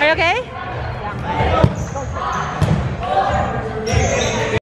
Are you okay?